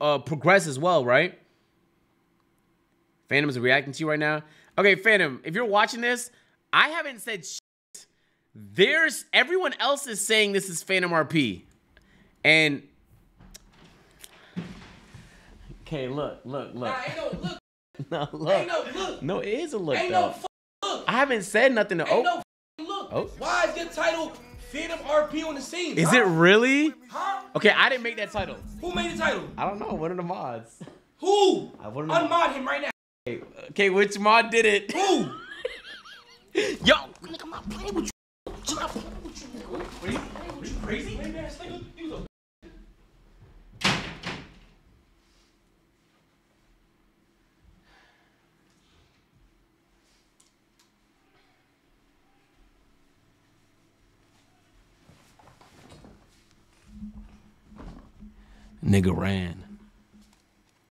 uh, progress as well, right? Fanum is reacting to you right now. Okay, Fanum, if you're watching this, I haven't said shit. There's everyone else is saying this is Fanum RP. And Okay, look, look, look. Nah, ain't no look. No, look. Ain't no look. No, it is a look Ain't though. no look. I haven't said nothing to Ain't oh. no look. Oh. Why is your title Fanum RP on the scene? Is huh? it really? Huh? Okay, I didn't make that title. Who made the title? I don't know. One of the mods. Who? I wouldn't know. Unmod him right now. Okay, okay, which mod did it? Who? Yo, nigga, I'm not playing with you. I'm not playing with you. What are you, what you crazy? Lame ass nigga. You was a Nigga ran.